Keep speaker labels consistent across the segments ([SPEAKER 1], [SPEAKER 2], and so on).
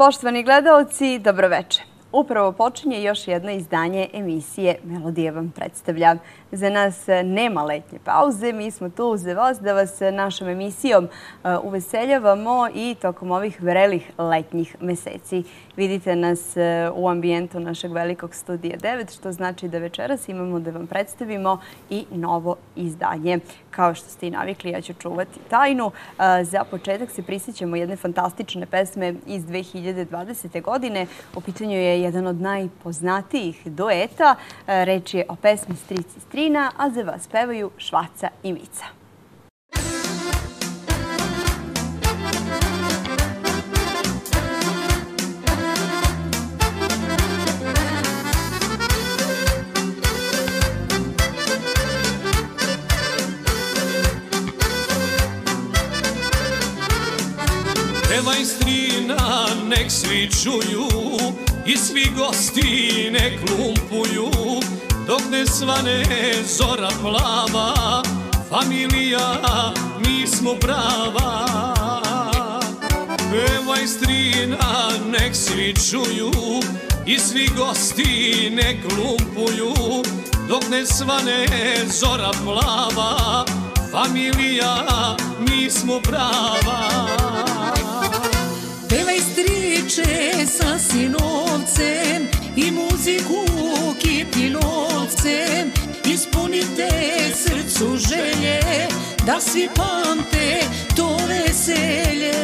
[SPEAKER 1] Poštovani gledalci, dobroveče. Upravo počinje još jedno izdanje emisije Melodije vam predstavlja. Za nas nema letnje pauze, mi smo tu za vas da vas našom emisijom e, uveseljavamo i tokom ovih vrelih letnjih meseci. Vidite nas e, u ambijentu našeg velikog studija 9, što znači da večeras imamo da vam predstavimo i novo izdanje. Kao što ste i navikli, ja ću čuvati tajnu. E, za početak se prisjećamo jedne fantastične pesme iz 2020. godine. U pitanju je jedan od najpoznatijih dueta. E, reč je o pesmi Strici i Katrina, a za vas pevaju Švaca i Mica.
[SPEAKER 2] Nek svi čuju i svi gosti nek lumpuju dok ne svane zora plava, familija, mi smo prava. Pevaj strina, nek svi čuju i svi gosti nek lumpuju, dok ne svane zora plava, familija, mi smo prava.
[SPEAKER 3] Pevaj striče sa sinovcem i muziku kipi novcem. Ispunite srcu želje da svi pamte to veselje.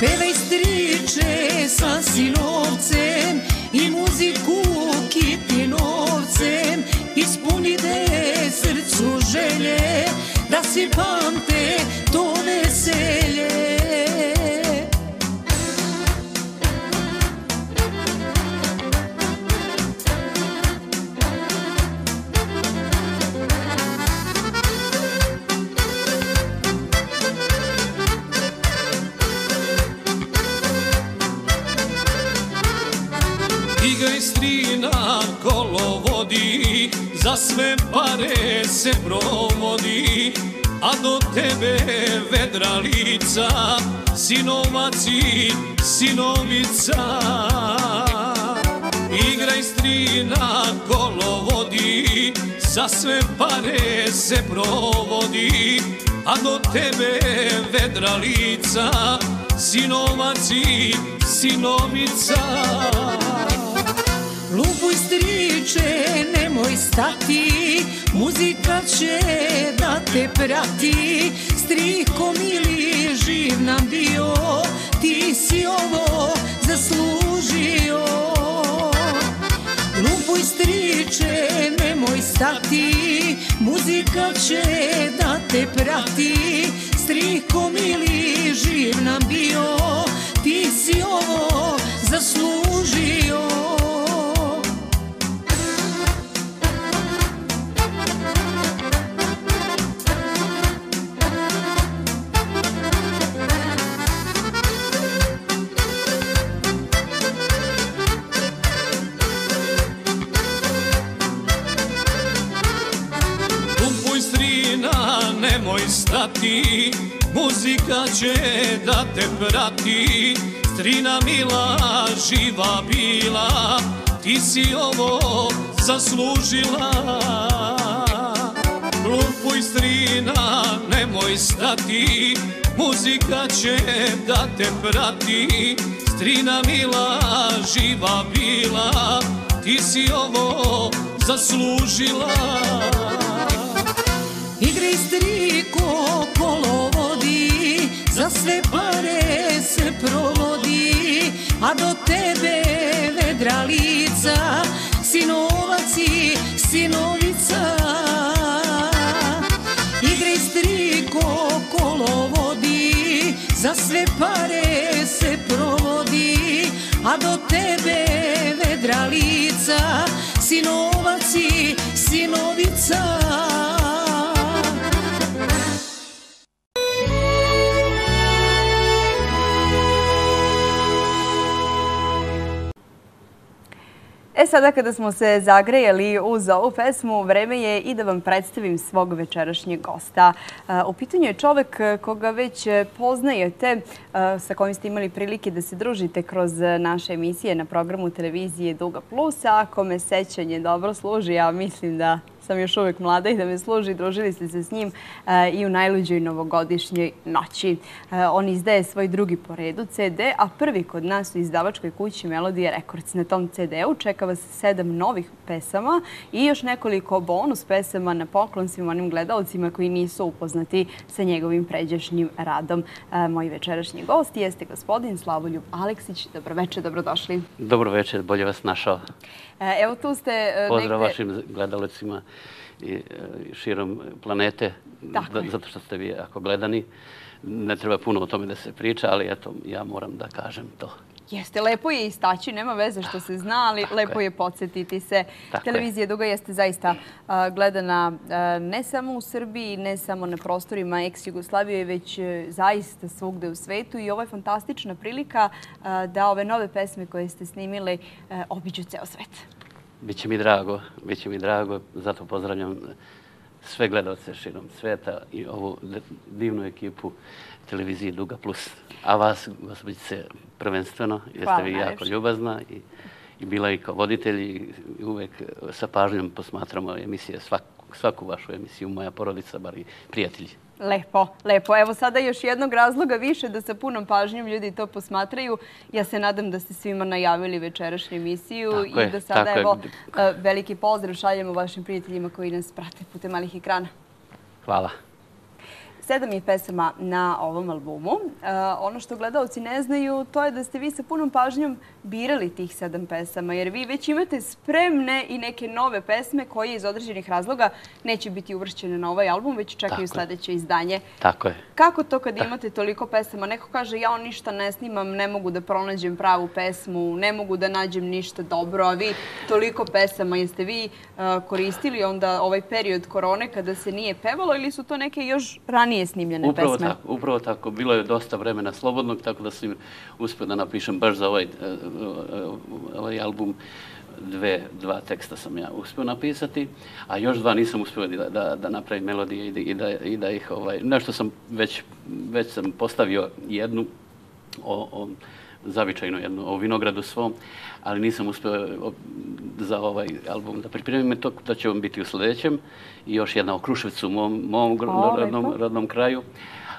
[SPEAKER 3] Pevaj striče sa sinovcem i muziku kipi novcem. Ispunite srcu želje da svi pamte to
[SPEAKER 2] a do tebe vedra lica, sinovac i sinovica. Igraj strina kolo vodi, za sve pare se provodi, a do tebe vedra lica, sinovac i sinovica.
[SPEAKER 3] Lupuj striče, nemoj stati, muzika će da te prati. Striko mili, živ nam bio, ti si ovo zaslužio. Lupuj striče, nemoj stati, muzika će da te prati. Striko mili, živ nam bio, ti si ovo zaslužio.
[SPEAKER 2] Muzika će da te prati, strina mila, živa bila, ti si ovo zaslužila. Lupuj strina, nemoj stati, muzika će da te prati, strina mila, živa bila, ti si ovo zaslužila.
[SPEAKER 3] Igri strina sve pare se provodi, a do tebe vedra lica, sinovac i sinovica. Igri striko kolo vodi, za sve pare se provodi, a do tebe vedra lica, sinovac i sinovica.
[SPEAKER 1] E sada kada smo se zagrejali uz ovu pesmu, vreme je i da vam predstavim svog večerašnjeg gosta. E, u pitanju je čovek e, koga već e, poznajete, sa kojim ste imali prilike da se družite kroz naše emisije na programu televizije Duga Plus. Ako me sećanje dobro služi, ja mislim da sam još uvijek mlada i da me služi. Družili ste se s njim eh, i u najluđoj novogodišnjoj noći. Eh, on izdaje svoj drugi po redu CD, a prvi kod nas u izdavačkoj kući Melodije Records. Na tom CD-u čeka vas sedam novih pesama i još nekoliko bonus pesama na poklon svim onim gledalcima koji nisu upoznati sa njegovim pređašnjim radom. Eh, moji moj večerašnji gost jeste gospodin Slavoljub Aleksić. Dobroveče, dobrodošli.
[SPEAKER 4] Dobroveče, bolje vas našao.
[SPEAKER 1] Evo tu ste negde...
[SPEAKER 4] Pozdrav vašim gledalicima i širom planete, zato što ste vi ako gledani. Ne treba puno o tome da se priča, ali eto, ja moram da kažem to.
[SPEAKER 1] Jeste, lepo je istaći, nema veze što se zna, ali lepo je podsjetiti se. Televizija Duga jeste zaista gledana ne samo u Srbiji, ne samo na prostorima ex-Jugoslavije, već e, zaista svugde u svetu. I ovo je fantastična prilika da ove nove pesme koje ste snimili e, obiđu ceo svet.
[SPEAKER 4] Biće mi drago, biće mi drago. Zato pozdravljam sve gledalce širom sveta i ovu divnu ekipu televizije Duga Plus. A vas, gospođice, prvenstveno, jeste vi jako ljubazna i, i bila i kao voditelj i uvek sa pažnjom posmatramo emisije, svaku, svaku vašu emisiju, moja porodica, bar i prijatelji.
[SPEAKER 1] Lepo, lepo. Evo sada još jednog razloga više da sa punom pažnjom ljudi to posmatraju. Ja se nadam da ste svima najavili večerašnju emisiju i da sada evo veliki pozdrav šaljemo vašim prijateljima koji nas prate putem malih ekrana.
[SPEAKER 4] Hvala
[SPEAKER 1] sedam je pesama na ovom albumu. E, ono što gledalci ne znaju, to je da ste vi sa punom pažnjom birali tih sedam pesama, jer vi već imate spremne i neke nove pesme koje iz određenih razloga neće biti uvršćene na ovaj album, već čekaju sljedeće izdanje.
[SPEAKER 4] Tako je.
[SPEAKER 1] Kako to kad imate toliko pesama? Neko kaže, ja on ništa ne snimam, ne mogu da pronađem pravu pesmu, ne mogu da nađem ništa dobro, a vi toliko pesama, jeste vi e, koristili onda ovaj period korone kada se nije pevalo ili su to neke još ranije ranije snimljene
[SPEAKER 4] upravo
[SPEAKER 1] pesme.
[SPEAKER 4] Tako, upravo tako. Bilo je dosta vremena slobodnog, tako da sam uspio da napišem baš za ovaj, e, e, ovaj album dve, dva teksta sam ja uspio napisati, a još dva nisam uspio da, da, da napravim melodije i, i, da, i da ih... Ovaj, nešto sam već, već sam postavio jednu o, o zavičajno jednu o vinogradu svom, ali nisam uspio za ovaj album da pripremim to da će on biti u sljedećem i još jedna o Kruševcu, mom, mom rodnom, rodnom kraju.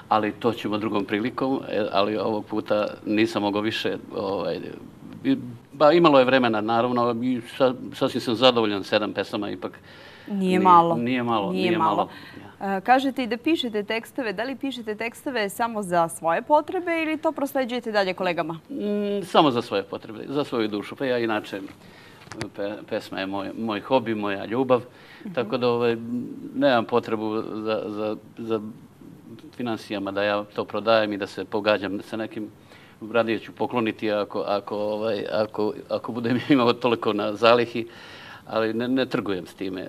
[SPEAKER 4] Ali to ćemo drugom prilikom, e, ali ovog puta nisam mogao više. Ovaj, ba, imalo je vremena, naravno, i sa, sasvim sam zadovoljan sedam pesama, ipak
[SPEAKER 1] nije malo.
[SPEAKER 4] Nije malo. Nije, malo.
[SPEAKER 1] E, kažete i da pišete tekstove. Da li pišete tekstove samo za svoje potrebe ili to prosleđujete dalje kolegama?
[SPEAKER 4] Mm, samo za svoje potrebe, za svoju dušu. Pa ja inače, pesma je moj, moj hobi, moja ljubav. Mhm. Tako da ovaj, nemam potrebu za, za, za financijama da ja to prodajem i da se pogađam sa nekim radije ću pokloniti ako, ako, ovaj, ako, ako budem imao toliko na zalihi ali ne, ne trgujem s time.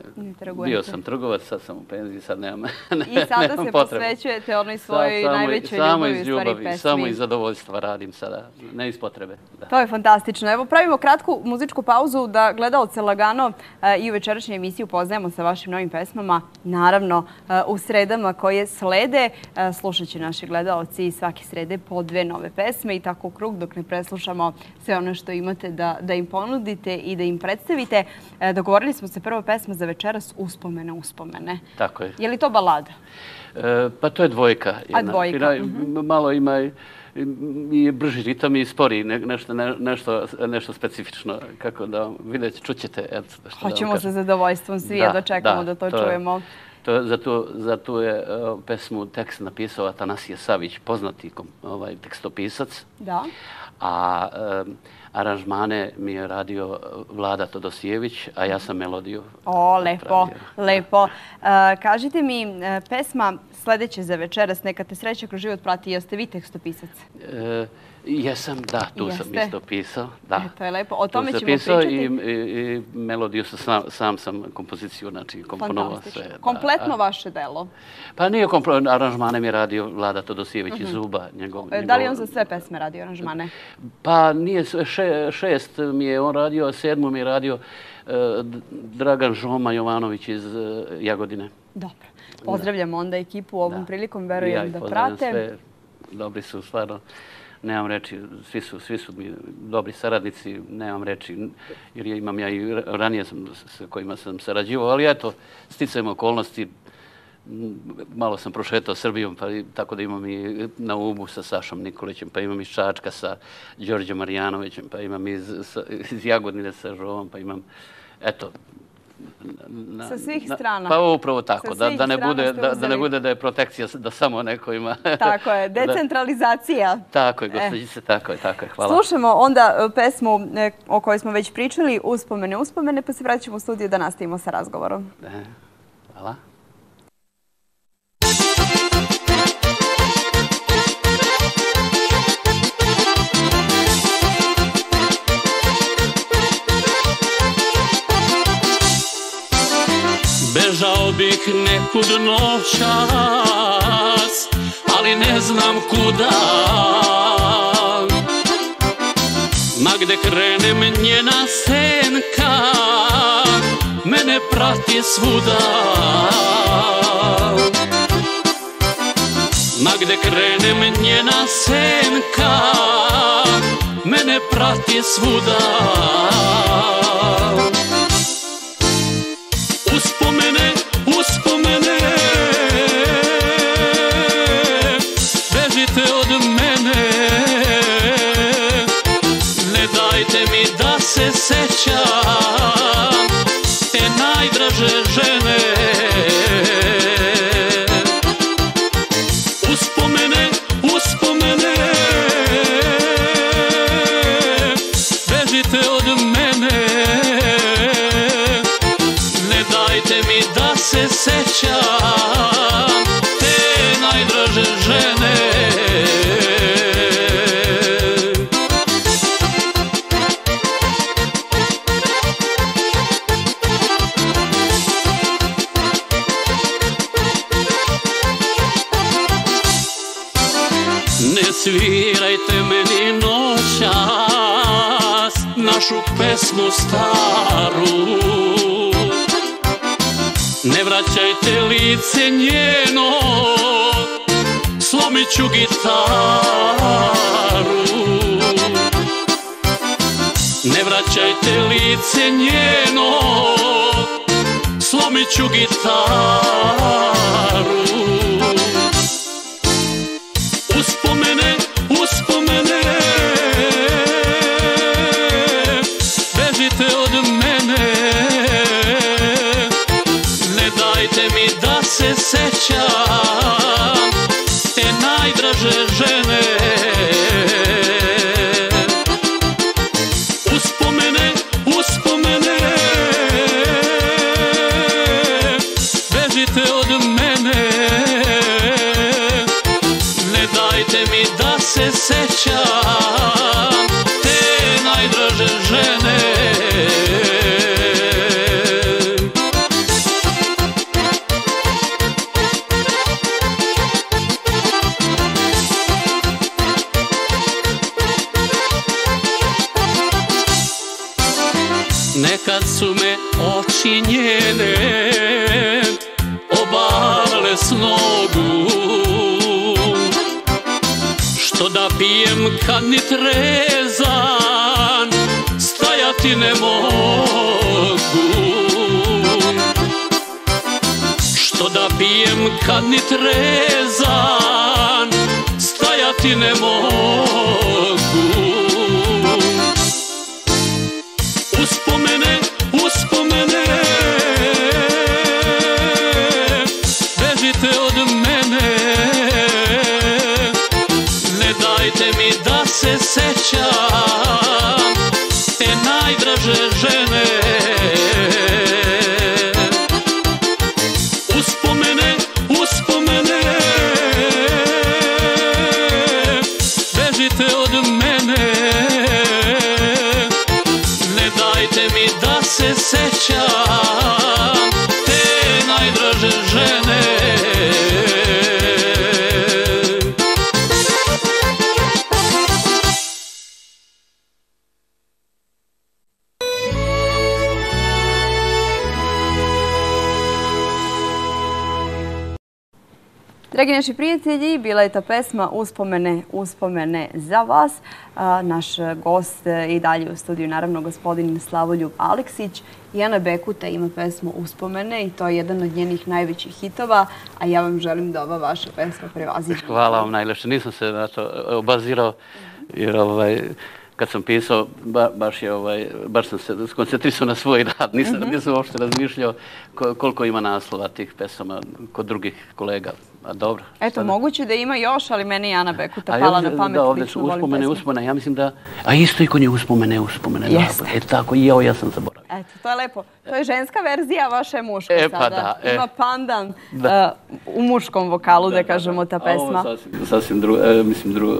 [SPEAKER 4] Bio sam trgovac, sad sam u penziji, sad nemam
[SPEAKER 1] ne, I sada se posvećujete onoj svojoj Sa, najvećoj samo iz ljubavi, pesmi.
[SPEAKER 4] Samo iz zadovoljstva radim sada, ne iz potrebe. Da.
[SPEAKER 1] To je fantastično. Evo pravimo kratku muzičku pauzu da gledalce lagano e, i u večerašnju emisiju poznajemo sa vašim novim pesmama. Naravno, e, u sredama koje slede e, slušat će naši gledalci svake srede po dve nove pesme i tako u krug dok ne preslušamo sve ono što imate da, da im ponudite i da im predstavite. E, dogovorili smo se prva pesma za večeras Uspomene, uspomene.
[SPEAKER 4] Tako je.
[SPEAKER 1] Je li to balada?
[SPEAKER 4] E, pa to je dvojka.
[SPEAKER 1] A dvojka.
[SPEAKER 4] Mhm. Malo ima i brži ritam i spori nešto, nešto, nešto specifično. Kako da vidjeti, čućete.
[SPEAKER 1] Hoćemo sa zadovoljstvom svi, da čekamo da, to, čujemo.
[SPEAKER 4] To, zato, zato je uh, pesmu tekst napisao Atanasije Savić, poznati ovaj, tekstopisac.
[SPEAKER 1] Da.
[SPEAKER 4] A aranžmane mi je radio e, Vlada Todosijević, a ja sam melodiju.
[SPEAKER 1] O, lepo, lepo. Uh, kažite mi, e, pesma sljedeće za večeras, neka te sreća kroz život prati, jeste vi tekstopisac?
[SPEAKER 4] Uh, jesam, da, tu sam isto pisao. Da.
[SPEAKER 1] E, to je lepo. O tome ćemo pričati.
[SPEAKER 4] I, i, i melodiju sam, sam sam kompoziciju, znači komponovao sve.
[SPEAKER 1] Kompletno kompletno vaše delo?
[SPEAKER 4] Pa nije kompletno, aranžmane mi je radio Vlada Todosijević iz Zuba. Njegov,
[SPEAKER 1] E, Da li on za sve pesme radio aranžmane?
[SPEAKER 4] Pa nije, še, šest mi je on radio, a sedmu mi je radio e, Dragan Žoma Jovanović iz Jagodine.
[SPEAKER 1] Dobro. Pozdravljamo onda ekipu ovom prilikom,
[SPEAKER 4] Ja
[SPEAKER 1] verujem da
[SPEAKER 4] pozdravljam
[SPEAKER 1] prate.
[SPEAKER 4] Sve, dobri su, stvarno. Nemam reći, svi su, svi su mi dobri saradnici, nemam reći, jer ja imam ja i ranije sam s kojima sam sarađivao, ali eto, sticajem okolnosti, malo sam prošetao Srbijom, pa tako da imam i na Ubu sa Sašom Nikolićem, pa imam iz Čačka sa Đorđem Marijanovićem, pa imam iz, sa, iz Jagodine sa Žovom, pa imam, eto, na-
[SPEAKER 1] Sa svih
[SPEAKER 4] na-
[SPEAKER 1] strana.
[SPEAKER 4] Pa upravo tako, da, da, ne bude, da, da ne bude da je protekcija da samo neko ima.
[SPEAKER 1] Tako je, decentralizacija.
[SPEAKER 4] Tako je,
[SPEAKER 1] E.
[SPEAKER 4] gospođice, tako je, tako je. Hvala.
[SPEAKER 1] Slušamo onda e, pesmu e, o kojoj smo već pričali, Uspomene, uspomene, pa se vraćamo u studiju da nastavimo sa razgovorom.
[SPEAKER 4] Hvala.
[SPEAKER 5] Bih nekud noćas, ali ne znam kuda. Ma gde krenem njena senka, mene prati svuda. Ma gde krenem njena senka, mene prati svuda. Uspomene da se lice njeno, slomit ću gitaru se sećam
[SPEAKER 1] naši prijatelji, bila je ta pesma Uspomene, uspomene za vas. Naš gost i dalje u studiju, naravno, gospodin Slavoljub Aleksić. Jana Bekuta ima pesmu Uspomene i to je jedan od njenih najvećih hitova, a ja vam želim da ova vaša pesma prevaziđe.
[SPEAKER 4] Hvala vam najlepše. Nisam se na to obazirao, jer ovaj, kad sam pisao, ba, baš, je, ovaj, baš sam se skoncentrisao na svoj rad. Nisam, mm -hmm. nisam uopšte razmišljao koliko ima naslova tih pesama kod drugih kolega. A dobro.
[SPEAKER 1] Eto, sada... moguće da ima još, ali meni je Ana Bekuta pala na pamet.
[SPEAKER 4] Da, ovdje su uspomene, uspomene. Ja mislim da... A isto i kod nje uspomene, uspomene.
[SPEAKER 1] Jeste.
[SPEAKER 4] Da, eto tako, i evo, ja sam zaboravio.
[SPEAKER 1] Eto, to je lepo. To je ženska verzija, vaša je muška
[SPEAKER 4] e,
[SPEAKER 1] pa sada.
[SPEAKER 4] Da, e.
[SPEAKER 1] Ima pandan da. Uh, u muškom vokalu, da, kažemo, ta pesma.
[SPEAKER 4] A ovo sasvim, sasvim dru, e, mislim, dru,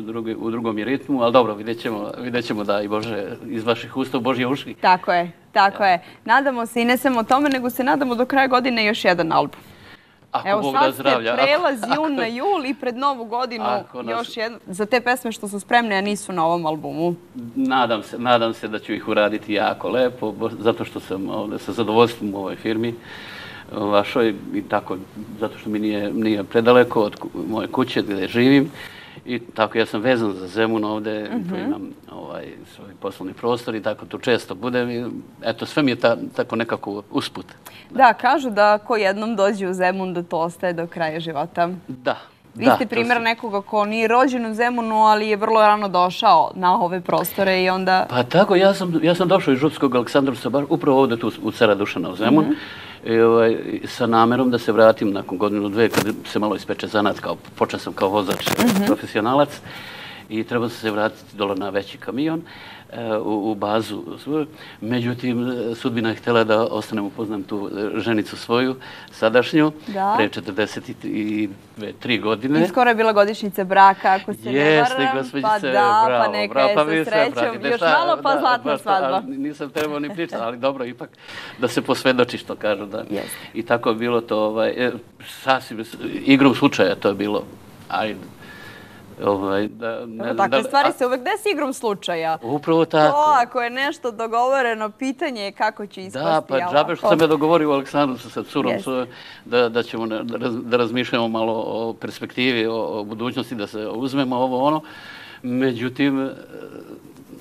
[SPEAKER 4] drugi, u drugom je ritmu, ali dobro, vidjet ćemo, vidjet ćemo da i Bože, iz vaših usta u Božje uški.
[SPEAKER 1] Tako je, tako ja. je. Nadamo se i ne samo tome, nego se nadamo do kraja godine još jedan album.
[SPEAKER 4] Ako Evo, Bog da zdravlja.
[SPEAKER 1] Evo sad prelaz jun na jul i pred novu godinu nas... još jedno. Za te pesme što su spremne, a nisu na ovom albumu.
[SPEAKER 4] Nadam se, nadam se da ću ih uraditi jako lepo, zato što sam ovdje sa zadovoljstvom u ovoj firmi vašoj i tako, zato što mi nije, nije predaleko od moje kuće gdje živim. I tako, ja sam vezan za Zemun ovde, mm -hmm. tu imam ovaj, svoj poslovni prostor i tako tu često budem. I, eto, sve mi je ta, tako nekako usput.
[SPEAKER 1] Da. da, kažu da ko jednom dođe u Zemun da to ostaje do kraja života.
[SPEAKER 4] Da.
[SPEAKER 1] Vi ste primjer nekoga ko nije rođen u Zemunu, ali je vrlo rano došao na ove prostore i onda...
[SPEAKER 4] Pa tako, ja sam, ja sam došao iz Župskog Aleksandrovca, upravo ovde tu u Cara Dušana u Zemun. Mm -hmm i, ovaj, sa namerom da se vratim nakon godinu dve kad se malo ispeče zanat, kao, počeo sam kao vozač, mm -hmm. profesionalac i trebao sam se vratiti dole na veći kamion u, u bazu. Međutim, sudbina je htjela da ostanem upoznam tu ženicu svoju, sadašnju, da. pre 43 godine.
[SPEAKER 1] I skoro je bila godišnjica braka, ako se
[SPEAKER 4] Jeste,
[SPEAKER 1] ne
[SPEAKER 4] varam.
[SPEAKER 1] Pa da,
[SPEAKER 4] bravo,
[SPEAKER 1] pa neka bravo, pa je sa srećom. Još šta, malo pa zlatna svadba.
[SPEAKER 4] Nisam trebao ni pričati, ali dobro, ipak da se posvedoči što kažu. Da.
[SPEAKER 1] Jeste.
[SPEAKER 4] I tako je bilo to, ovaj, e, sasvim, igrom slučaja to je bilo. Ajde,
[SPEAKER 1] Ovaj, da, ne, Takve da, stvari se uvek desi igrom slučaja.
[SPEAKER 4] Upravo tako.
[SPEAKER 1] To, ako je nešto dogovoreno, pitanje je kako će ispasti.
[SPEAKER 4] Da, pa džabe što sam me dogovorio u Aleksandru sa curom, yes. da, da ćemo da, da razmišljamo malo o perspektivi, o, o budućnosti, da se uzmemo ovo ono. Međutim,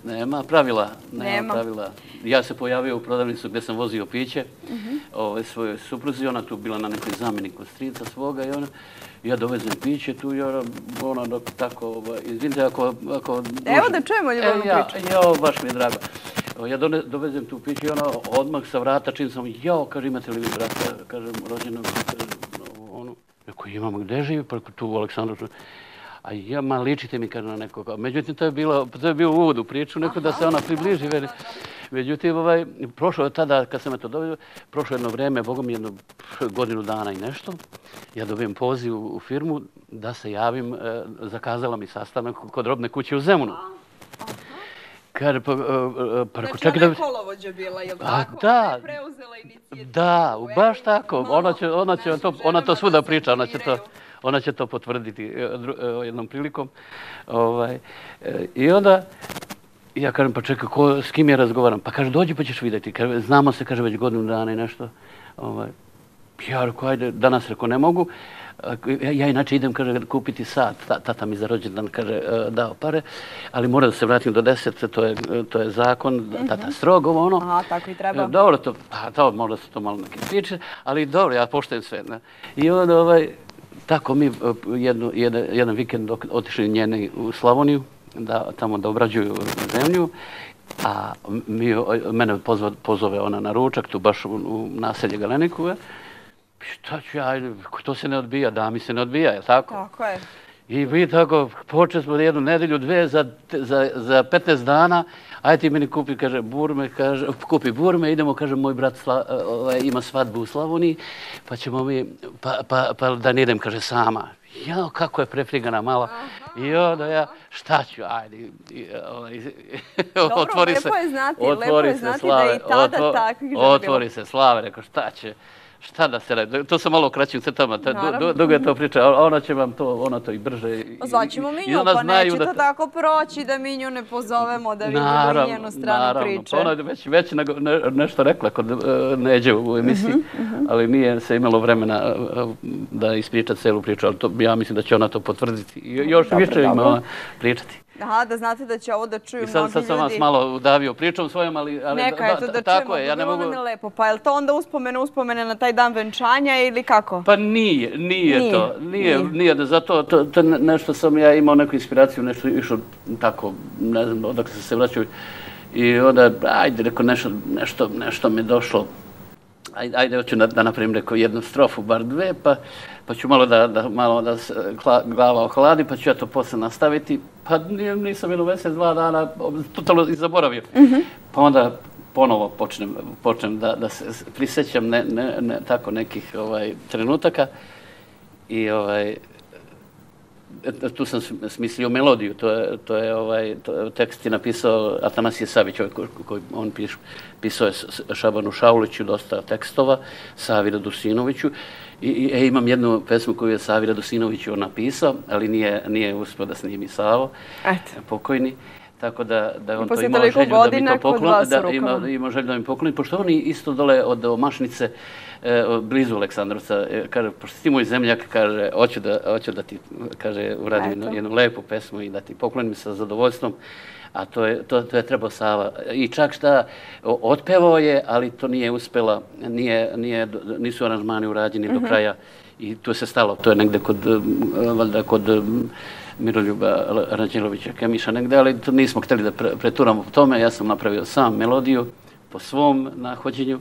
[SPEAKER 4] nema pravila. Nema, nema. pravila. Ja se pojavio u prodavnicu gdje sam vozio piće uh mhm. -huh. ovaj, svoje supruzi. Ona tu bila na nekoj zamjeniku strica svoga i ona ja dovezem piće tu i ona, ona dok tako, ovaj, izvinite, ako... ako
[SPEAKER 1] Evo da čujemo ljubavnu
[SPEAKER 4] e, ja, priču. Ja, baš mi je drago. Ja done, dovezem tu piće i ona odmah sa vrata, čim sam, jao, kaže, imate li vi brata, kažem, rođenog, ono, ako imamo, gde živi, pa tu u Aleksandru, a ja, ma, ličite mi, kaže, na nekoga. Međutim, to je bilo, to je bio uvod u priču, neko da se ona približi, veli. Međutim, ovaj, prošlo je tada, kad sam me to dobio, prošlo jedno vreme, bogom jednu godinu dana i nešto, ja dobijem poziv u, firmu da se javim, e, zakazala mi sastanak kod robne kuće u Zemunu. Kaže, pa, uh, pa
[SPEAKER 1] znači, čekaj da... Znači, ona je kolovođa bila, je li tako?
[SPEAKER 4] Da. Ona je preuzela inicijativu. Da, baš tako. Ona će, ona će to, ona to svuda priča, ona će to, ona će to potvrditi jednom prilikom. Ovaj, I onda, ja kažem, pa čekaj, ko, s kim ja razgovaram? Pa kaže, dođi pa ćeš vidjeti. Kaže, znamo se, kaže, već godinu dana i nešto. Ovaj, ja rekao, ajde, danas rekao, ne mogu. Ja, ja inače idem, kaže, kupiti sat. Ta, tata mi za rođendan, kaže, e, dao pare. Ali mora da se vratim do deset, to je, to je zakon, -hmm. tata strogo, ono.
[SPEAKER 1] Aha, tako i treba.
[SPEAKER 4] E, dobro, to, pa, to, možda se to malo neke priče, ali dobro, ja poštajem sve. Ne? I onda, ovaj, tako mi e, jednu, jedan, jedan vikend otišli njeni u Slavoniju, da tamo da obrađuju zemlju, a mi, mene pozva, pozove ona na ručak, tu baš u, u naselje Galenikove. šta ću ja, to se ne odbija, da mi se ne odbija, je tako?
[SPEAKER 1] Tako je.
[SPEAKER 4] I vi tako, počeli smo jednu nedelju, dve, za, za, za 15 dana, aj ti meni kupi, kaže, burme, kaže, kupi burme, idemo, kaže, moj brat Sla, ovaj, ima svadbu u Slavoniji, pa ćemo mi, pa, pa, pa da ne idem, kaže, sama. Ja, kako je prefrigana mala. I onda ja, šta ću, ajde, ovaj,
[SPEAKER 1] Dobro,
[SPEAKER 4] otvori
[SPEAKER 1] se. Dobro, lepo je znati, lepo je znati slave, da i tada
[SPEAKER 4] otvo,
[SPEAKER 1] takvih
[SPEAKER 4] Otvori se slave, rekao, šta će šta da se radi, to sam malo kraćim crtama, ta,
[SPEAKER 1] Naravno.
[SPEAKER 4] du, dugo je to priča, ona će vam to, ona to i brže. i-
[SPEAKER 1] Pa Zvaćemo Minju, pa neće
[SPEAKER 4] da
[SPEAKER 1] to tako proći da Minju ne pozovemo da vidimo i njenu stranu
[SPEAKER 4] naravno.
[SPEAKER 1] priče.
[SPEAKER 4] Pa ona je već, već nego- ne, nešto rekla kod uh, Neđe u emisiji,
[SPEAKER 1] Mhm,
[SPEAKER 4] ali nije se imalo vremena uh, da ispriča celu priču, ali to, ja mislim da će ona to potvrditi. I još
[SPEAKER 1] Dobro,
[SPEAKER 4] više ima
[SPEAKER 1] dobro.
[SPEAKER 4] pričati.
[SPEAKER 1] Aha, da znate da će ovo da čuju mnogi
[SPEAKER 4] sad, sad sam vas
[SPEAKER 1] ljudi.
[SPEAKER 4] malo udavio pričom svojom, ali, ali
[SPEAKER 1] Neka, eto da
[SPEAKER 4] tako
[SPEAKER 1] čujemo,
[SPEAKER 4] je, ja ne
[SPEAKER 1] bilo
[SPEAKER 4] mogu...
[SPEAKER 1] nam je lepo. Pa je li to onda uspomene, uspomene na taj dan venčanja ili kako?
[SPEAKER 4] Pa nije, nije,
[SPEAKER 1] Nije,
[SPEAKER 4] to. Nije,
[SPEAKER 1] nije.
[SPEAKER 4] nije, da zato to, to ne- nešto sam ja imao neku inspiraciju, nešto išao tako, ne znam, odakle sam se vraćao. I onda, ajde, rekao, nešto, nešto, nešto mi je došlo. Ajde, ajde, hoću da, da napravim neko jednu strofu, bar dve, pa, pa ću malo da, da, malo da se hla- glava ohladi, pa ću ja to posle nastaviti. Pa nisam jedno mjesec, dva dana, totalno i zaboravio. Pa onda ponovo počnem, počnem da, da se prisjećam ne, ne, ne, tako nekih ovaj, trenutaka i ovaj, tu sam sm- smislio melodiju, to je, to je ovaj, to, tekst je napisao Atanasije Savić, ovaj koji, koji on piš, pisao je Šabanu Šauliću dosta tekstova, Savira Dusinoviću, i, i e, imam jednu pesmu koju je Savira Dusinović on napisao, ali nije, nije uspio da snimi Savo,
[SPEAKER 1] Eto.
[SPEAKER 4] pokojni. Tako da, da on to imao želju da mi to pokloni, da ima, ima želju da mi pokloni, pošto oni isto dole od Omašnice, e, blizu Aleksandrovca, e, kaže, pošto si ti moj zemljak, kaže, hoću da, hoću da ti, kaže, uradim jednu, jednu lepu pesmu i da ti poklonim sa zadovoljstvom. A to je, to, to je trebao Sava. I čak šta, otpevao je, ali to nije uspela, nije, nije, nisu aranžmani urađeni
[SPEAKER 1] Mhm.
[SPEAKER 4] do kraja. I tu se stalo, to je negde kod, valjda kod Miroljuba Ranđelovića Kemiša negde, ali nismo hteli da pre, preturamo po tome. Ja sam napravio sam melodiju po svom nahođenju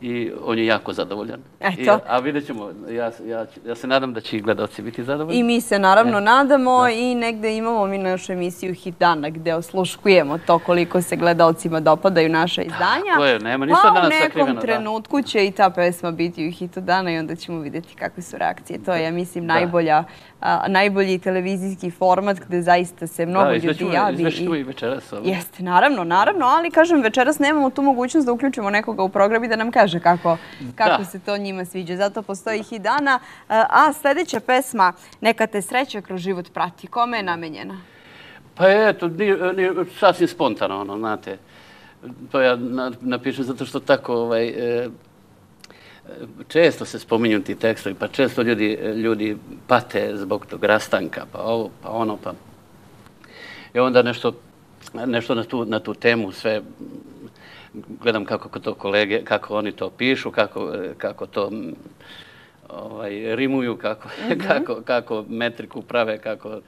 [SPEAKER 4] i on je jako zadovoljan.
[SPEAKER 1] Eto.
[SPEAKER 4] I, a vidjet ćemo, ja, ja, ja se nadam da će i gledalci biti zadovoljni.
[SPEAKER 1] I mi se naravno nadamo i negde imamo mi našu emisiju Hit dana gde osluškujemo to koliko se gledalcima dopadaju naša izdanja.
[SPEAKER 4] Tako je, nema ništa
[SPEAKER 1] Pa
[SPEAKER 4] danas
[SPEAKER 1] u nekom
[SPEAKER 4] sakriveno, da.
[SPEAKER 1] trenutku će i ta pesma biti u hitu dana i onda ćemo vidjeti kakve su reakcije. To je, ja mislim,
[SPEAKER 4] Da.
[SPEAKER 1] najbolja, a, najbolji televizijski format gde zaista se mnogo
[SPEAKER 4] da,
[SPEAKER 1] ljudi javi.
[SPEAKER 4] izvećemo
[SPEAKER 1] i-
[SPEAKER 4] i večeras. ovo.
[SPEAKER 1] Jeste, naravno, naravno, ali kažem, večeras nemamo tu mogućnost da uključimo nekoga u program i da nam kaže kako, kako
[SPEAKER 4] Da.
[SPEAKER 1] se to njima sviđa. Zato postoji i dana. A sljedeća pesma, Neka te sreća kroz život prati, kome je namenjena?
[SPEAKER 4] Pa eto, nije, nije, sasvim spontano, ono, znate. To ja na- napišem zato što tako, ovaj, e, često se spominju ti tekstovi, pa često ljudi, ljudi pate zbog tog rastanka, pa ovo, pa ono, pa... I onda nešto, nešto na, tu, na tu temu sve gledam kako to kolege, kako oni to pišu, kako, kako to mm, ovaj, rimuju, kako, kako, kako metriku prave, kako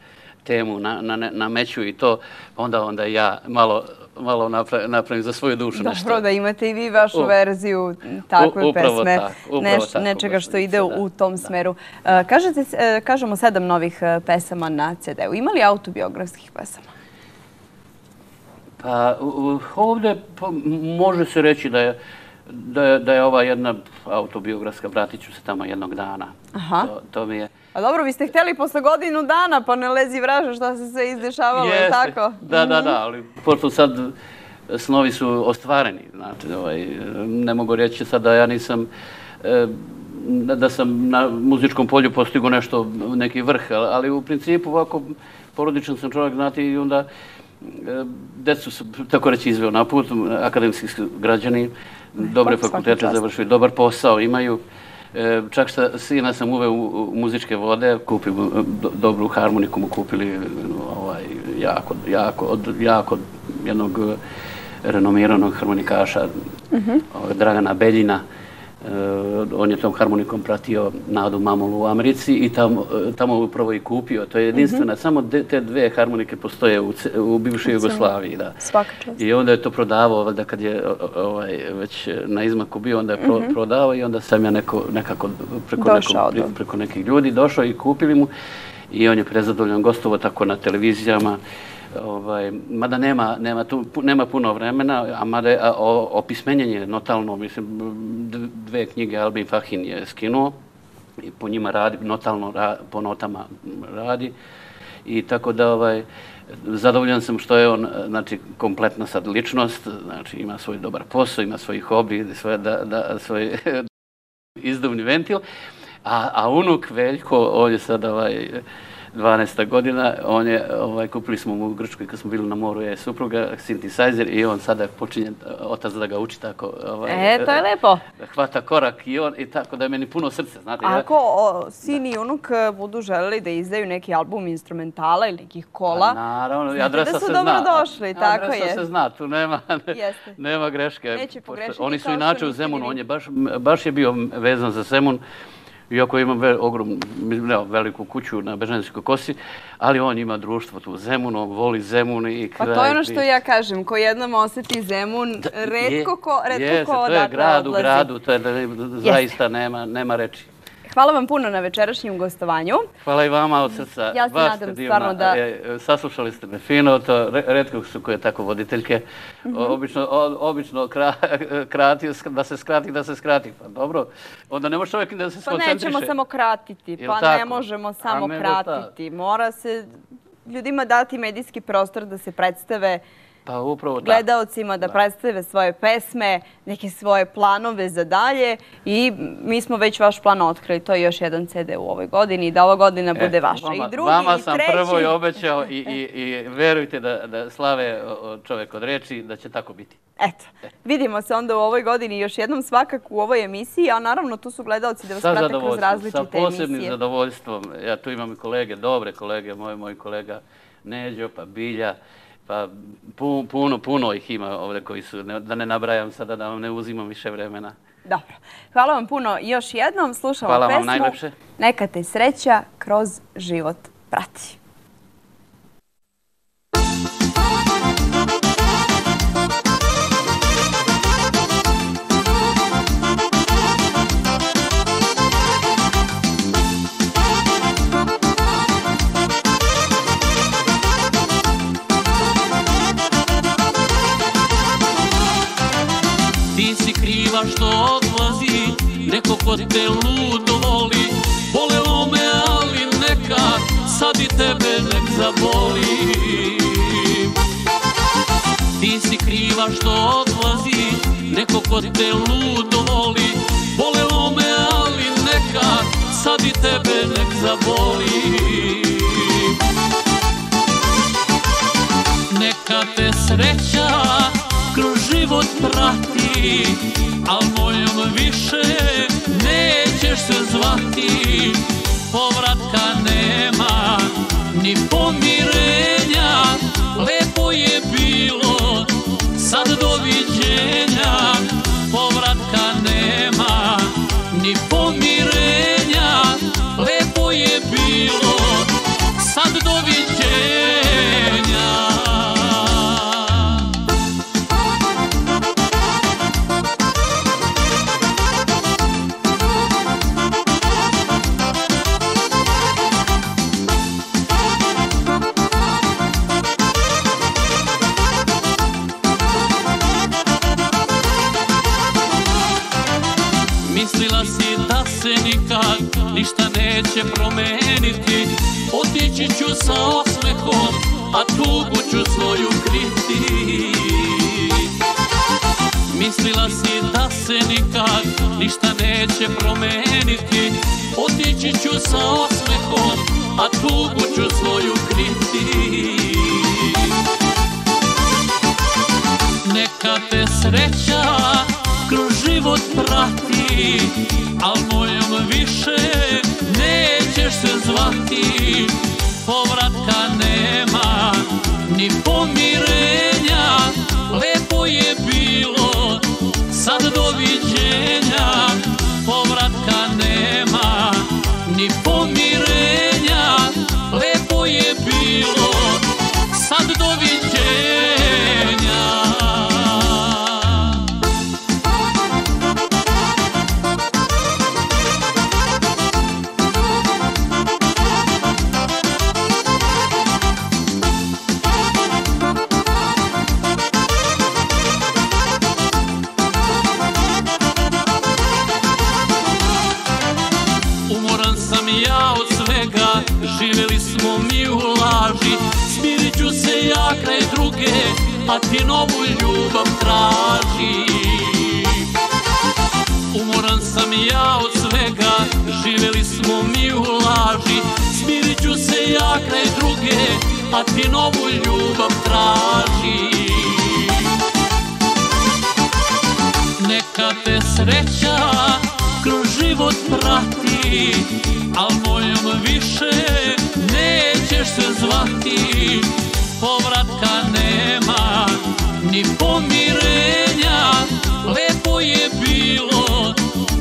[SPEAKER 4] temu na, na, nameću i to, onda onda ja malo, malo napravim, napravim za svoju dušu nešto.
[SPEAKER 1] Dobro, da imate i vi vašu
[SPEAKER 4] U-
[SPEAKER 1] verziju takve
[SPEAKER 4] upravo
[SPEAKER 1] pesme,
[SPEAKER 4] tako, upravo
[SPEAKER 1] neš-
[SPEAKER 4] tako,
[SPEAKER 1] nečega što ide
[SPEAKER 4] da.
[SPEAKER 1] u tom
[SPEAKER 4] Da.
[SPEAKER 1] smeru. E, Kažete, e, kažemo sedam novih e, pesama na CD-u. Ima li autobiografskih pesama?
[SPEAKER 4] Pa ovdje pa, može se reći da je, da je, da je ova jedna autobiografska, vratit ću se tamo jednog dana.
[SPEAKER 1] Aha.
[SPEAKER 4] To, to mi je...
[SPEAKER 1] A dobro, vi ste htjeli posle godinu dana, pa ne lezi vraža šta se sve izdešavalo, je tako?
[SPEAKER 4] Da, da, da, ali pošto sad snovi su ostvareni, znači, ovaj, ne mogu reći sad da ja nisam, e, da sam na muzičkom polju postigo nešto, neki vrh, ali- ali u principu ovako porodičan sam čovjek, znate, i onda decu su, tako reći, izveo na put, akademski građani, dobre fakultete završili, dobar posao imaju, E, čak što sina sam uveo u, muzičke vode, kupio e, do, dobru harmoniku mu kupili ovaj, jako, jako, od, jako jednog e, renomiranog harmonikaša, ovaj, Dragana Beljina. E, on je tom harmonikom pratio Nadu Mamolu u Americi i tamo, e, tamo upravo i kupio. To je jedinstvena, samo de, te dve harmonike postoje u, bivšoj Jugoslaviji. Da.
[SPEAKER 1] Svaka čast.
[SPEAKER 4] I onda je to prodavao, valjda kad je ovaj, već na izmaku bio, onda je pro, prodavao i onda sam ja neko, nekako preko nekih ljudi došao i kupili mu i on je prezadovoljan gostovo tako na televizijama. Ovaj, mada nema, nema, tu, nema puno vremena, a mada je, a, o, opismenjenje notalno, mislim, dve knjige Albin Fahin je skinuo i po njima radi, notalno ra, po notama radi. I tako da ovaj, zadovoljan sam što je on znači, kompletna sad ličnost, znači ima svoj dobar posao, ima svoj hobi, svoje, da, da, svoj, izduvni ventil. A, a unuk Veljko, on je sad ovaj, 12. godina, on je, ovaj, kupili smo mu u Grčkoj kad smo bili na moru, je supruga, synthesizer i on sada počinje otac da ga uči tako.
[SPEAKER 1] Ovaj, e, to je lepo.
[SPEAKER 4] Hvata korak i on, i tako da je meni puno srce, znate.
[SPEAKER 1] Ako o, sin i unuk e, budu želeli da izdaju neki album instrumentala ili nekih kola,
[SPEAKER 4] A, naravno, znate adresa
[SPEAKER 1] da su
[SPEAKER 4] se
[SPEAKER 1] dobro
[SPEAKER 4] zna.
[SPEAKER 1] došli, tako
[SPEAKER 4] adresa
[SPEAKER 1] je.
[SPEAKER 4] se zna, tu nema, nema greške.
[SPEAKER 1] Neće pogrešiti
[SPEAKER 4] Oni su inače u Zemunu, on je baš, baš je bio vezan za Zemun. Iako imam ve, ogrom, ne, veliku kuću na Bežanskoj kosi, ali on ima društvo tu Zemun, on voli Zemun i
[SPEAKER 1] Pa
[SPEAKER 4] kraj.
[SPEAKER 1] to je ono što ja kažem, ko jednom osjeti Zemun, redko ko, redko
[SPEAKER 4] Jeste,
[SPEAKER 1] ko
[SPEAKER 4] to je grad u
[SPEAKER 1] odlazi.
[SPEAKER 4] gradu, to je zaista nema, nema reči.
[SPEAKER 1] Hvala vam puno na večerašnjem gostovanju.
[SPEAKER 4] Hvala i vama od srca.
[SPEAKER 1] Ja se
[SPEAKER 4] Baš
[SPEAKER 1] nadam
[SPEAKER 4] divna.
[SPEAKER 1] stvarno da-
[SPEAKER 4] E, saslušali ste me fino, to re- retko su koje tako voditeljke.
[SPEAKER 1] Mhm.
[SPEAKER 4] Obično, o- obično kra, krati, da se skrati, da se skrati. Pa dobro, onda ne može čovjek da se
[SPEAKER 1] Pa
[SPEAKER 4] skoncentriše.
[SPEAKER 1] nećemo samo kratiti,
[SPEAKER 4] Jel
[SPEAKER 1] pa ne
[SPEAKER 4] tako?
[SPEAKER 1] možemo samo kratiti. Mora se ljudima dati medijski prostor da se predstave
[SPEAKER 4] Pa upravo
[SPEAKER 1] gledaocima, da predstave svoje pesme, neke svoje planove za dalje i mi smo već vaš plan otkrili. To je još jedan CD u ovoj godini i da ova godina bude
[SPEAKER 4] E,
[SPEAKER 1] vaša.
[SPEAKER 4] Vama,
[SPEAKER 1] I drugi,
[SPEAKER 4] vama
[SPEAKER 1] i
[SPEAKER 4] sam
[SPEAKER 1] treći.
[SPEAKER 4] prvo i obećao i, i, i verujte da, da slave čovjek od reči, da će tako biti.
[SPEAKER 1] Eto, vidimo se onda u ovoj godini još jednom svakako u ovoj emisiji, a naravno tu su gledalci da vas
[SPEAKER 4] Sa
[SPEAKER 1] prate kroz različite
[SPEAKER 4] sa posebnim
[SPEAKER 1] emisije.
[SPEAKER 4] zadovoljstvom. Ja tu imam i kolege, dobre kolege, moj, moj kolega Neđo, pa Bilja, pa pu- puno, puno ih ima ovdje koji su, ne, da ne nabrajam sada, da vam ne uzimam više vremena.
[SPEAKER 1] Dobro. Hvala vam puno još jednom. Slušamo
[SPEAKER 4] Hvala vam
[SPEAKER 1] pesmu.
[SPEAKER 4] najlepše.
[SPEAKER 1] Neka te sreća kroz život prati.
[SPEAKER 5] Zašto što odlazi Neko ko te ludo voli. Bolelo me, ali neka Sad i tebe nek zaboli. Ti si kriva što odlazi Neko ko te ludo voli. Bolelo me, ali neka Sad i tebe nek zaboli. Neka te sreća kroz život prati se Povratka nema, ni po se nikad ništa neće promeniti. Otići ću sa osmehom, a tugu ću svoju kriti. Neka te sreća kroz život prati Al mojom više nećeš se zvati. Povratka nema, ni pomirenja Lepo je bilo, ni sam ja od svega, Živeli smo mi u laži. Smirit ću se ja kraj druge, a ti novu ljubav traži. Umoran sam ja od svega, živeli smo mi u laži. Smirit ću se ja kraj druge, a ti novu ljubav traži. Neka te sreća kroz život prati Al mojom više nećeš se zvati. Povratka nema, ni pomirenja Lepo je bilo,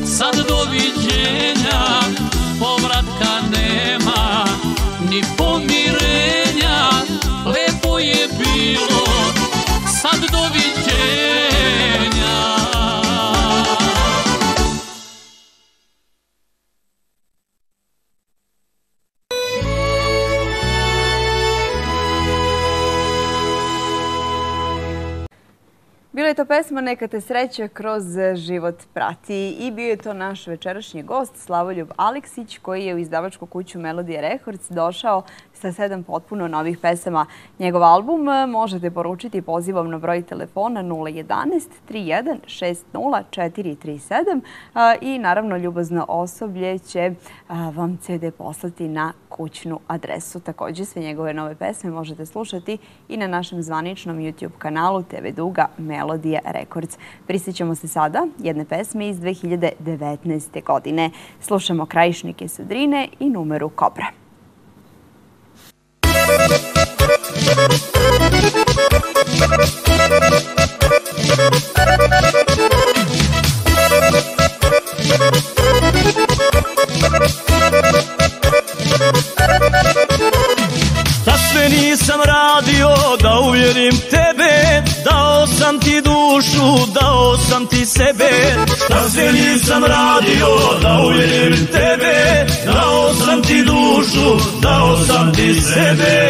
[SPEAKER 5] sad doviđenja. Povratka
[SPEAKER 1] Bila je to pesma Neka te sreće kroz život prati. I bio je to naš večerašnji gost Slavoljub Aleksić koji je u izdavačku kuću Melodije Records došao sa sedam potpuno novih pesama. Njegov album e, možete poručiti pozivom na broj telefona 011 31 60 437 i naravno ljubazno osoblje će e, vam CD poslati na kućnu adresu. Također sve njegove nove pesme možete slušati i na našem zvaničnom YouTube kanalu TV Duga Melodija Records. Prisjećamo se sada jedne pesme iz 2019. godine. Slušamo Krajišnike Sudrine i numeru Kobra.
[SPEAKER 6] Šta sve nisam radio da uvjerim tebe Dao sam ti dušu, dao sam ti sebe. Šta sve nisam radio da uvjerim tebe dušu, dao sam ti sebe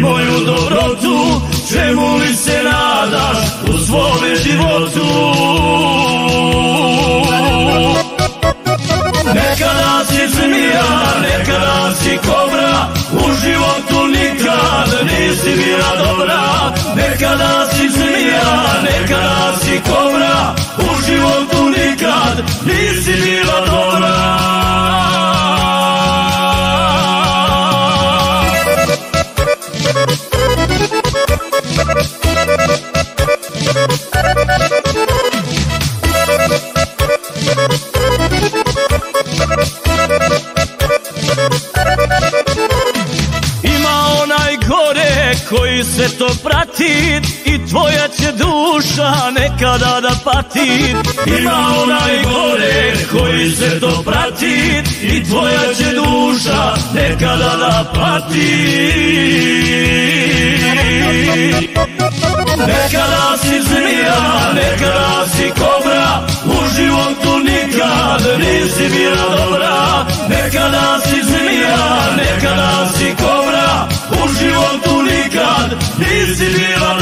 [SPEAKER 6] moju dobrotu Čemu li se nadaš u svome životu? Nekada si zmija, nekada si kobra U životu nikad nisi bila dobra. Nekada si zmija, nekada si kobra U životu nikad nisi bila dobra. Nikad nisi bila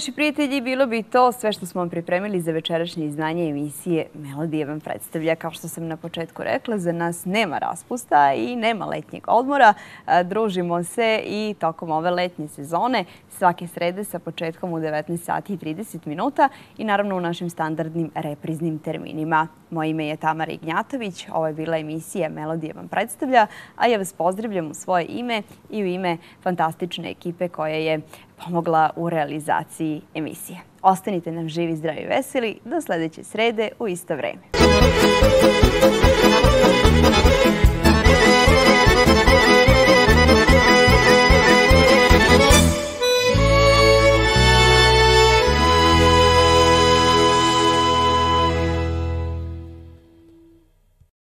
[SPEAKER 1] naši prijatelji, bilo bi to sve što smo vam pripremili za večerašnje izdanje emisije Melodije vam predstavlja. Kao što sam na početku rekla, za nas nema raspusta i nema letnjeg odmora. E, družimo se i tokom ove letnje sezone svake srede sa početkom u 19 sati i 30 minuta i naravno u našim standardnim repriznim terminima. Moje ime je Tamara Ignjatović, ovo je bila emisija Melodije vam predstavlja, a ja vas pozdravljam u svoje ime i u ime fantastične ekipe koja je pomogla u realizaciji emisije. Ostanite nam živi, zdravi i veseli. Do sljedeće srede u isto vreme.